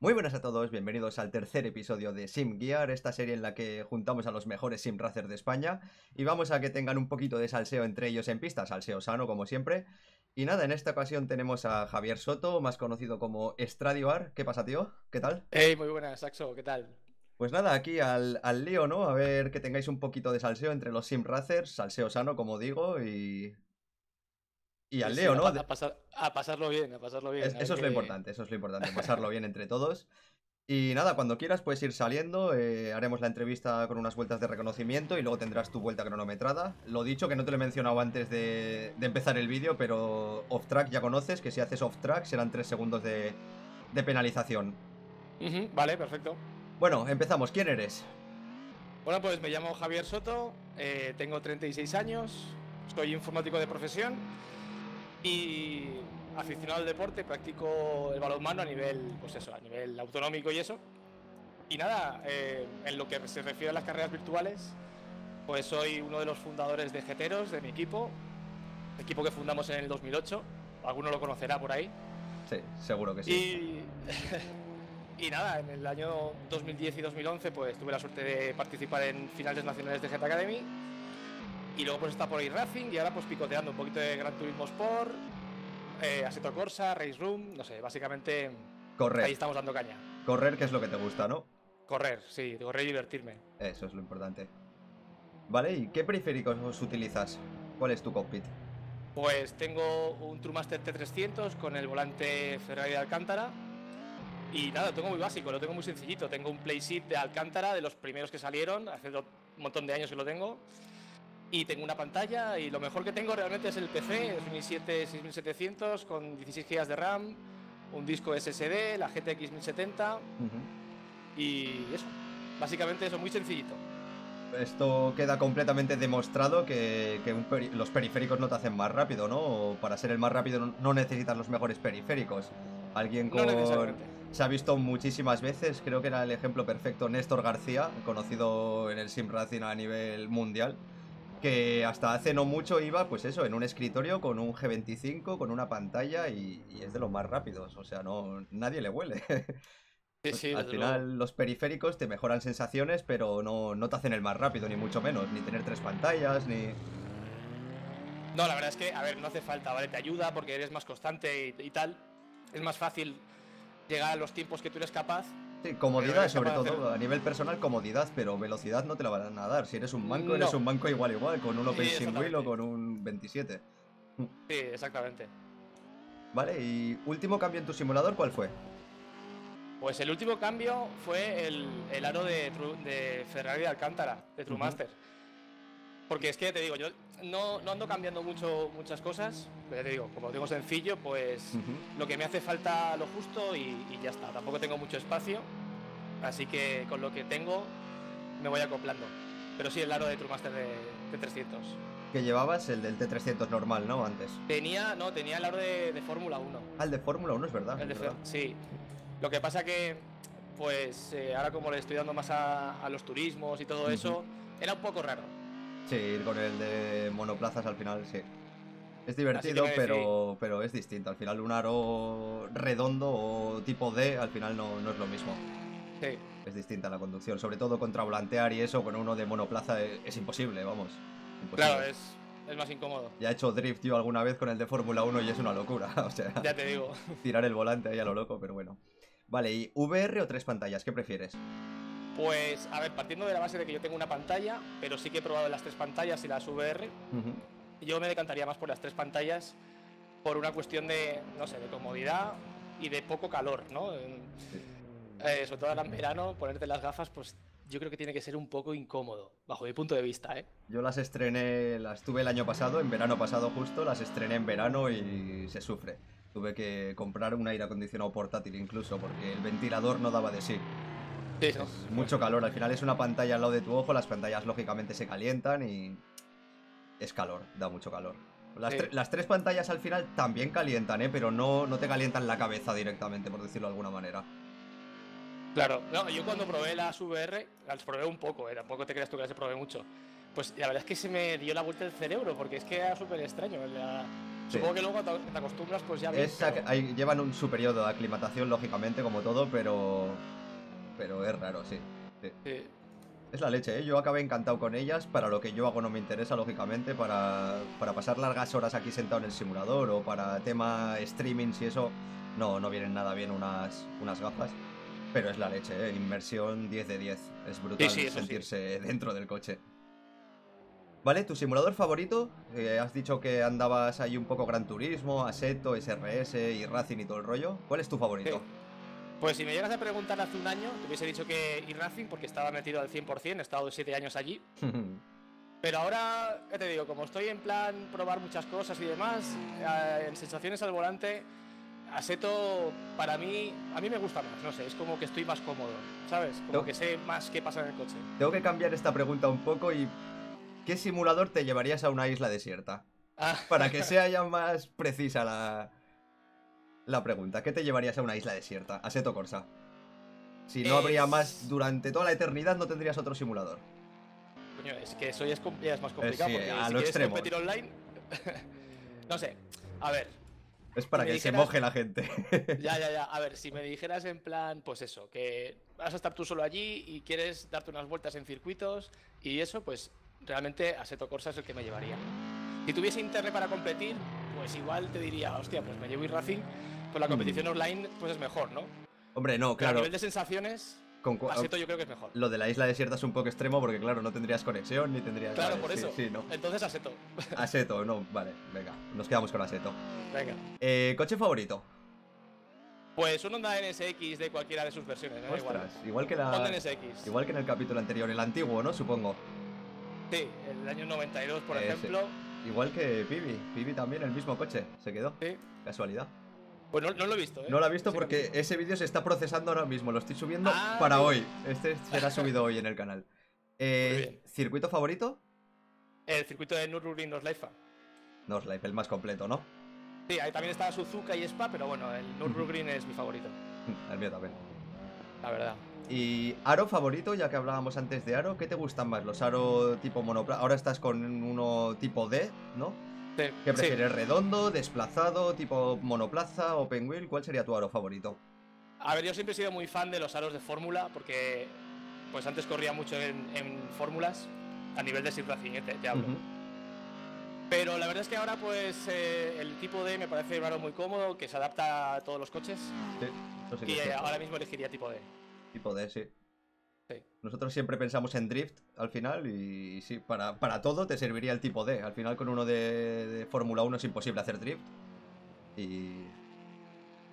Muy buenas a todos, bienvenidos al tercer episodio de Sim Gear, esta serie en la que juntamos a los mejores sim racers de España y vamos a que tengan un poquito de salseo entre ellos en pista, salseo sano como siempre. Y nada, en esta ocasión tenemos a Javier Soto, más conocido como Estradioar. ¿Qué pasa, tío? ¿Qué tal? Hey, muy buenas, Saxo, ¿qué tal? Pues nada, aquí al, al lío, ¿no? A ver que tengáis un poquito de salseo entre los sim racers, salseo sano, como digo, y y al Leo, ¿no? A, pasarlo bien, a pasarlo bien. eso es lo importante, eso es lo importante, pasarlo bien entre todos. Y nada, cuando quieras puedes ir saliendo, eh, haremos la entrevista con unas vueltas de reconocimiento y luego tendrás tu vuelta cronometrada. Lo dicho, que no te lo he mencionado antes de, empezar el vídeo, pero off-track ya conoces, que si haces off-track serán 3 segundos de, penalización. vale, perfecto. Bueno, empezamos. ¿Quién eres? Bueno, pues me llamo Javier Soto, eh, tengo 36 años, soy informático de profesión y aficionado al deporte, practico el balonmano a nivel, pues eso, a nivel autonómico y eso. Y nada, eh, en lo que se refiere a las carreras virtuales, pues soy uno de los fundadores de Jeteros, de mi equipo, equipo que fundamos en el 2008. Alguno lo conocerá por ahí. Sí, seguro que sí. Y, y nada, en el año 2010 y 2011 pues tuve la suerte de participar en finales nacionales de Jet Academy y luego pues está por ahí Racing y ahora pues picoteando un poquito de Gran Turismo Sport, eh, Assetto Corsa, Race Room, no sé, básicamente correr. ahí estamos dando caña. Correr, que es lo que te gusta, ¿no? Correr, sí, correr y divertirme. Eso es lo importante. Vale, ¿y qué periféricos utilizas? ¿Cuál es tu cockpit? Pues tengo un Trumaster T300 con el volante Ferrari de Alcántara. Y nada, lo tengo muy básico, lo tengo muy sencillito. Tengo un playseat de Alcántara, de los primeros que salieron, hace un montón de años que lo tengo y tengo una pantalla y lo mejor que tengo realmente es el PC, es un i7 6700 con 16 GB de RAM, un disco SSD, la GTX 1070 y eso, básicamente eso, muy sencillito. Esto queda completamente demostrado que, los periféricos no te hacen más rápido, ¿no? para ser el más rápido no necesitas los mejores periféricos. Alguien con... se ha visto muchísimas veces, creo que era el ejemplo perfecto Néstor García, conocido en el Sim Racing a nivel mundial que hasta hace no mucho iba, pues eso, en un escritorio con un G25, con una pantalla y, es de los más rápidos, o sea, no nadie le huele. Sí, Al final los periféricos te mejoran sensaciones, pero no, no, te hacen el más rápido, ni mucho menos, ni tener tres pantallas, ni... No, la verdad es que, a ver, no hace falta, ¿vale? Te ayuda porque eres más constante y tal. Es más fácil llegar a los tiempos que tú eres capaz, Sí, comodidad sobre todo, a nivel personal comodidad, pero velocidad no te la van a dar. Si eres un banco, eres un banco igual igual, con un Open sí, Wheel o con un 27. Sí, exactamente. Vale, y último cambio en tu simulador, ¿cuál fue? Pues el último cambio fue el, aro de, Ferrari de Alcántara, de Truemaster. Porque es que te digo, yo no, ando cambiando mucho muchas cosas, pero te digo, como lo tengo sencillo, pues lo que me hace falta lo justo y, ya está. Tampoco tengo mucho espacio, así que con lo que tengo me voy acoplando. Pero sí, el aro de Truemaster de, T300. Que llevabas el del T300 normal, ¿no? Antes. Tenía, no, tenía el aro de, Fórmula 1. Ah, el de Fórmula 1 es verdad. El de sí. Lo que pasa que, pues eh, ahora como le estoy dando más a, los turismos y todo eso, era un poco raro Sí, ir con el de monoplazas al final, sí. Es divertido, pero, pero es distinto. Al final un aro redondo o tipo D al final no, es lo mismo. Sí. Es distinta la conducción, sobre todo contra volantear y eso con uno de monoplaza es, imposible, vamos. Claro, es, es, más incómodo. Ya he hecho drift yo alguna vez con el de Fórmula 1 y es una locura, o sea... Ya te digo. Tirar el volante ahí a lo loco, pero bueno. Vale, ¿y VR o tres pantallas? ¿Qué prefieres? Pues, a ver, partiendo de la base de que yo tengo una pantalla, pero sí que he probado las tres pantallas y las VR, yo me decantaría más por las tres pantallas por una cuestión de, no sé, de comodidad y de poco calor, ¿no? Eh, sobre todo ahora en verano, ponerte las gafas, pues yo creo que tiene que ser un poco incómodo, bajo mi punto de vista, ¿eh? Yo las estrené, las tuve el año pasado, en verano pasado justo, las estrené en verano y se sufre. Tuve que comprar un aire acondicionado portátil incluso, porque el ventilador no daba de sí mucho calor. Al final es una pantalla al lado de tu ojo, las pantallas lógicamente se calientan y es calor, da mucho calor. Las, tres pantallas al final también calientan, ¿eh? pero no, no te calientan la cabeza directamente, por decirlo de alguna manera. Claro, yo cuando probé las VR, las probé un poco, ¿eh? tampoco te creas tú que las probé mucho. pues la verdad es que se me dio la vuelta el cerebro, porque es que era súper extraño. Supongo que luego te acostumbras, pues ya ves. llevan un su periodo de aclimatación, lógicamente, como todo, pero. Pero es raro, sí. Es la leche, ¿eh? Yo acabé encantado con ellas. Para lo que yo hago no me interesa, lógicamente. Para, para pasar largas horas aquí sentado en el simulador o para tema streaming y eso, no, no vienen nada bien unas, unas gafas. Pero es la leche, ¿eh? Inmersión 10 de 10. Es brutal sentirse dentro del coche. ¿Vale? ¿Tu simulador favorito? Eh, has dicho que andabas ahí un poco Gran Turismo, Assetto, SRS y Racing y todo el rollo. ¿Cuál es tu favorito? Pues si me llegas a preguntar hace un año, te hubiese dicho que e-Racing porque estaba metido al 100%, he estado 7 años allí. Pero ahora, ¿qué te digo? Como estoy en plan probar muchas cosas y demás, eh, en sensaciones al volante, Aseto para mí, a mí me gusta más, no sé, es como que estoy más cómodo, ¿sabes? Como que sé más qué pasa en el coche. Tengo que cambiar esta pregunta un poco y ¿qué simulador te llevarías a una isla desierta? Ah. Para que sea ya más precisa la, la pregunta. ¿Qué te llevarías a una isla desierta? Aseto Corsa. Si no habría más durante toda la eternidad, no tendrías otro simulador. Coño, es que eso ya es, más complicado. porque a si lo extremo. competir online. no sé. A ver, es para que se moje la gente. ya, ya, ya. A ver, si me dijeras en plan, pues eso, que vas a estar tú solo allí y quieres darte unas vueltas en circuitos y eso, pues realmente Aseto Corsa es el que me llevaría. Si tuviese internet para competir, pues igual te diría, hostia, pues me llevo Racing, pues la competición mm. online pues es mejor, ¿no? Hombre, no, claro. a nivel de sensaciones, con Aseto yo creo que es mejor. Lo de la isla desierta es un poco extremo porque, claro, no tendrías conexión ni tendrías. Claro, por eso. Entonces Aseto. Aseto, no, vale, venga, nos quedamos con Aseto. Venga. Eh, ¿Coche favorito? Pues un Honda NSX de cualquiera de sus versiones, ¿no? igual. igual que la. Honda NSX. Igual que en el capítulo anterior, el antiguo, ¿no? Supongo. Sí, el año 92, por ejemplo. Igual que Pibi. Pibi también, el mismo coche. Se quedó. Sí. Casualidad. Pues no, lo he visto, ¿eh? No lo he visto porque ese vídeo se está procesando ahora mismo. Lo estoy subiendo ah, para hoy. Este será subido hoy en el canal. Eh, ¿Circuito favorito? El circuito de Nürburgring Nordschleife. Nordschleife, el más completo, ¿no? Sí, ahí también está Suzuka y Spa, pero bueno, el Nürburgring es mi favorito. El mío también. La verdad. ¿Y aro favorito? Ya que hablábamos antes de aro, ¿qué te gustan más? ¿Los aro tipo monoplaza? Ahora estás con uno tipo D, ¿no? ¿Qué prefieres? ¿Redondo, desplazado, tipo monoplaza, open wheel? ¿Cuál sería tu aro favorito? A ver, yo siempre he sido muy fan de los aros de fórmula porque pues antes corría mucho en, fórmulas a nivel de ¿eh? te, hablo. Pero la verdad es que ahora pues eh, el tipo D me parece un aro muy cómodo, que se adapta a todos los coches. Sí, y ahora mismo elegiría tipo D. Tipo D, sí. Nosotros siempre pensamos en drift al final y sí, para, para, todo te serviría el tipo D. Al final con uno de, Fórmula 1 es imposible hacer drift. Y...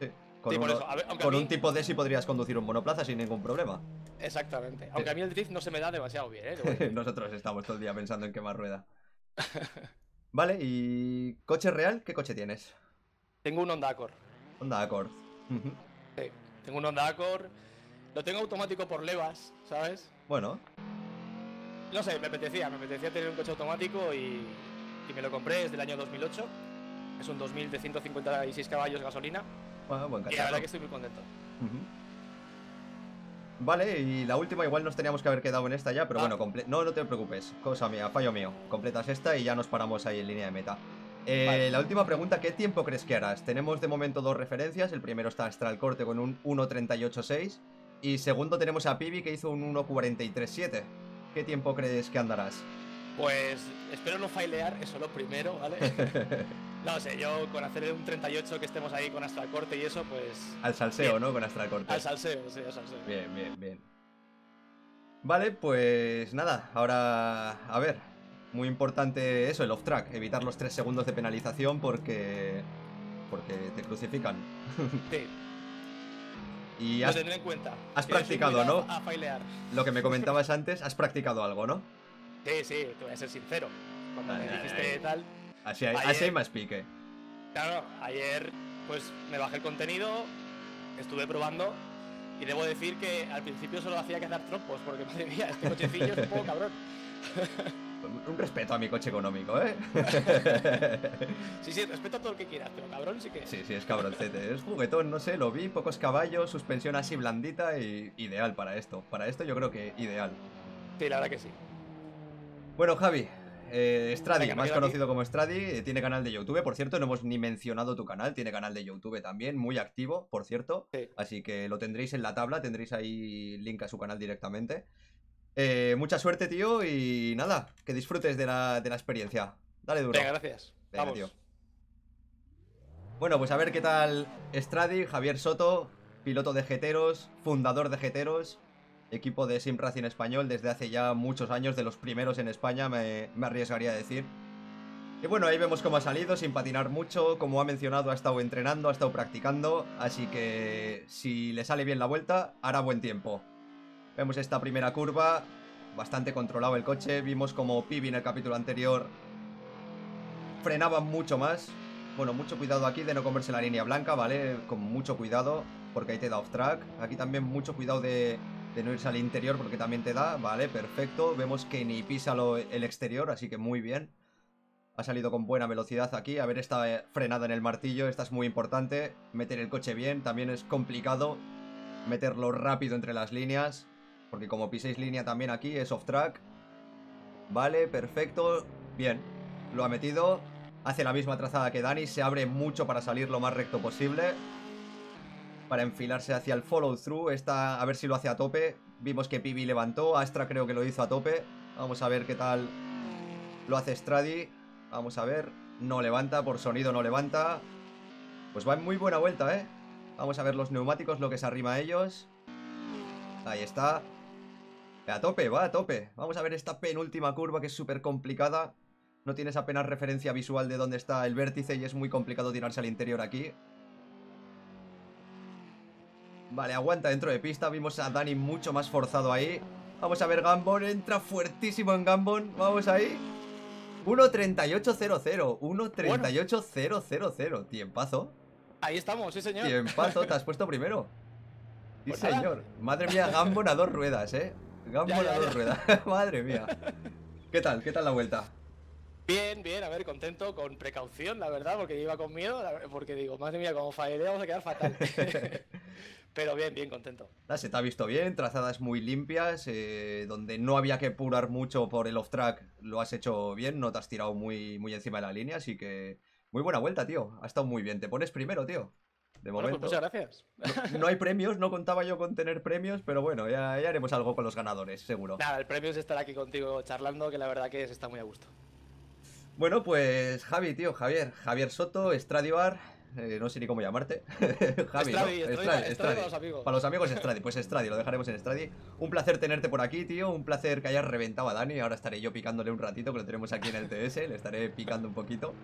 Sí, con, un tipo D sí podrías conducir un monoplaza sin ningún problema. Exactamente. Aunque a mí el drift no se me da demasiado bien, ¿eh? Nosotros estamos todo el día pensando en quemar rueda. vale, ¿y coche real? ¿Qué coche tienes? Tengo un Honda Accord. Honda Accord. sí, tengo un Honda Accord lo tengo automático por levas, ¿sabes? Bueno. No sé, me apetecía, me apetecía tener un coche automático y, me lo compré desde el año 2008. Es un 2000 de 156 caballos gasolina. Bueno, buen Y la verdad que estoy muy contento. Vale, y la última igual nos teníamos que haber quedado en esta ya, pero ah. bueno, no, no te preocupes, cosa mía, fallo mío. Completas esta y ya nos paramos ahí en línea de meta. Eh, la última pregunta, ¿qué tiempo crees que harás? Tenemos de momento dos referencias, el primero está Astral Corte con un 1.38.6 y segundo tenemos a Pibi que hizo un 1.43.7. ¿Qué tiempo crees que andarás? Pues espero no failear, eso lo primero, ¿vale? no sé, yo con hacer un 38 que estemos ahí con Astral Corte y eso, pues... Al salseo, ¿no? Con Astral Corte. Al salseo, sí, al salseo. Bien, bien, bien. Vale, pues nada, ahora a ver. Muy importante eso, el off-track, evitar los 3 segundos de penalización porque... porque te crucifican. sí. Y has, en cuenta. Has practicado, ¿no? Lo que me comentabas antes, has practicado algo, ¿no? Sí, sí, te voy a ser sincero. Cuando me dijiste tal. Así hay, así hay más pique. Claro, ayer pues me bajé el contenido, estuve probando y debo decir que al principio solo hacía que dar trompos, porque madre mía, este cochecillo es un poco cabrón. Un respeto a mi coche económico, ¿eh? sí, sí, respeto a todo lo que quieras, pero cabrón sí que. Sí, sí, es cabroncete. Es juguetón, no sé, lo vi, pocos caballos, suspensión así blandita y ideal para esto. Para esto yo creo que ideal. Sí, la verdad que sí. Bueno, Javi, eh, Stradi, más conocido como Stradi, eh, tiene canal de YouTube, por cierto, no hemos ni mencionado tu canal, tiene canal de YouTube también, muy activo, por cierto, así que lo tendréis en la tabla, tendréis ahí link a su canal directamente. Eh, mucha suerte, tío, y nada, que disfrutes de la, experiencia. Dale duro. Venga, gracias. Vamos. Tío. Bueno, pues a ver qué tal Stradi, Javier Soto, piloto de Jeteros, fundador de Jeteros, equipo de Sim Racing español desde hace ya muchos años, de los primeros en España, me, arriesgaría a decir. Y bueno, ahí vemos cómo ha salido, sin patinar mucho, como ha mencionado, ha estado entrenando, ha estado practicando, así que si le sale bien la vuelta, hará buen tiempo. Vemos esta primera curva, bastante controlado el coche, vimos como Pibi en el capítulo anterior frenaba mucho más. Bueno, mucho cuidado aquí de no comerse la línea blanca, ¿vale? Con mucho cuidado, porque ahí te da off track. Aquí también mucho cuidado de, no irse al interior, porque también te da, ¿vale? Perfecto. Vemos que ni pisa el exterior, así que muy bien. Ha salido con buena velocidad aquí. A ver esta frenada en el martillo, esta es muy importante. Meter el coche bien, también es complicado. Meterlo rápido entre las líneas. Porque como piséis línea también aquí es off track. Vale, perfecto. Bien, lo ha metido. Hace la misma trazada que Dani. Se abre mucho para salir lo más recto posible. Para enfilarse hacia el follow through. Esta, a ver si lo hace a tope. Vimos que Pibi levantó. Astra creo que lo hizo a tope. Vamos a ver qué tal lo hace Stradi. Vamos a ver. No levanta, por sonido no levanta. Pues va en muy buena vuelta, ¿eh? Vamos a ver los neumáticos, lo que se arrima a ellos. Ahí está. A tope, va a tope. Vamos a ver esta penúltima curva que es súper complicada. No tienes apenas referencia visual de dónde está el vértice y es muy complicado tirarse al interior aquí. Vale, aguanta dentro de pista. Vimos a Dani mucho más forzado ahí. Vamos a ver Gambon. Entra fuertísimo en Gambon. Vamos ahí. 1.38.00. 1.38.000. Tiempazo. Ahí estamos, sí señor. Tiempazo, te has puesto primero. Sí pues señor. Madre mía, Gambon a dos ruedas, eh. Dos ruedas. Madre mía. ¿Qué tal? ¿Qué tal la vuelta? Bien, bien, a ver, contento, con precaución, la verdad, porque iba con miedo, porque digo, madre mía, como falle vamos a quedar fatal. Pero bien, bien, contento. Se te ha visto bien, trazadas muy limpias, eh, donde no había que apurar mucho por el off-track, lo has hecho bien, no te has tirado muy, muy encima de la línea, así que muy buena vuelta, tío. Ha estado muy bien. Te pones primero, tío. De pues muchas gracias. No, hay premios, no contaba yo con tener premios, pero bueno, ya, haremos algo con los ganadores, seguro. Nada, el premio es estar aquí contigo charlando, que la verdad que se está muy a gusto. Bueno, pues Javi, tío, Javier, Javier Soto, Stradivar, eh, no sé ni cómo llamarte. Javi, Stradi, Stradi, para los amigos. Para los amigos Stradi, pues Stradi, lo dejaremos en Stradi. Un placer tenerte por aquí, tío, un placer que hayas reventado a Dani, ahora estaré yo picándole un ratito, que lo tenemos aquí en el TS, le estaré picando un poquito.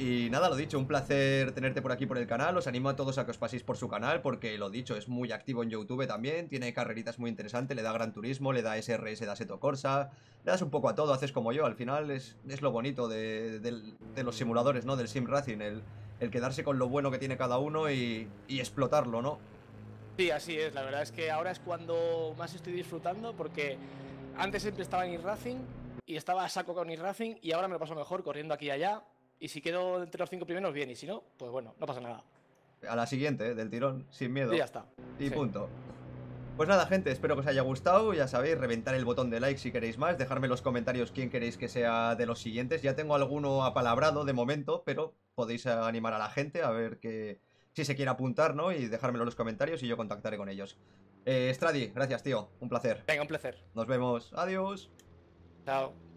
Y nada, lo dicho, un placer tenerte por aquí por el canal. Os animo a todos a que os paséis por su canal, porque lo dicho, es muy activo en YouTube también. Tiene carreritas muy interesantes, le da Gran Turismo, le da SRS de Assetto Corsa. Le das un poco a todo, haces como yo. Al final es, lo bonito de, los simuladores, ¿no? Del Sim Racing, el, el, quedarse con lo bueno que tiene cada uno y, y explotarlo, ¿no? Sí, así es. La verdad es que ahora es cuando más estoy disfrutando, porque antes siempre estaba en e-Racing y estaba a saco con e-Racing y ahora me lo paso mejor corriendo aquí y allá y si quedo entre los cinco primeros, bien. Y si no, pues bueno, no pasa nada. A la siguiente, ¿eh? del tirón, sin miedo. Y ya está. Y punto. Pues nada, gente, espero que os haya gustado. Ya sabéis, reventar el botón de like si queréis más. Dejarme en los comentarios quién queréis que sea de los siguientes. Ya tengo alguno apalabrado de momento, pero podéis animar a la gente a ver que si se quiere apuntar, ¿no? Y dejármelo en los comentarios y yo contactaré con ellos. Eh, Stradi, gracias, tío. Un placer. Venga, un placer. Nos vemos. Adiós. Chao.